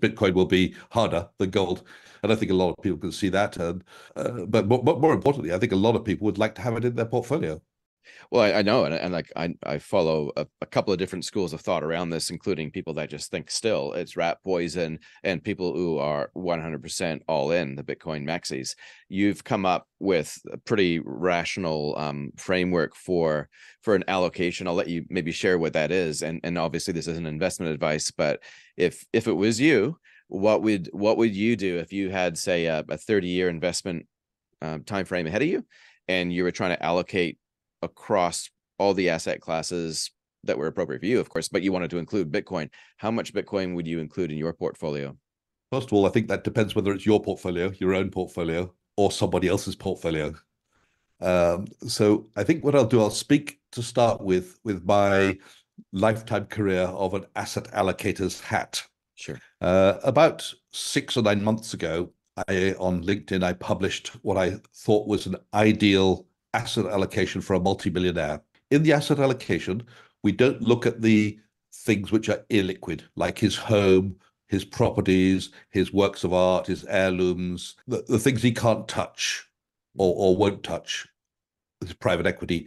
Bitcoin will be harder than gold. And I think a lot of people can see that. And uh, but, but more importantly, I think a lot of people would like to have it in their portfolio. Well, I, I know, and, and like I, I follow a, a, couple of different schools of thought around this, including people that just think still it's rat poison, and people who are 100% all in the Bitcoin maxis. You've come up with a pretty rational um, framework for for an allocation. I'll let you maybe share what that is, and and obviously this isn't investment advice, but if if it was you, what would what would you do if you had say a, a 30 year investment um, time frame ahead of you, and you were trying to allocate across all the asset classes that were appropriate for you, of course, but you wanted to include Bitcoin. How much Bitcoin would you include in your portfolio? First of all, I think that depends whether it's your portfolio, your own portfolio, or somebody else's portfolio. Um, so I think what I'll do, I'll speak to start with with my lifetime career of an asset allocator's hat. Sure. Uh, about six or nine months ago, I on LinkedIn, I published what I thought was an ideal asset allocation for a multi-billionaire. In the asset allocation, we don't look at the things which are illiquid, like his home, his properties, his works of art, his heirlooms, the, the things he can't touch or, or won't touch, his private equity.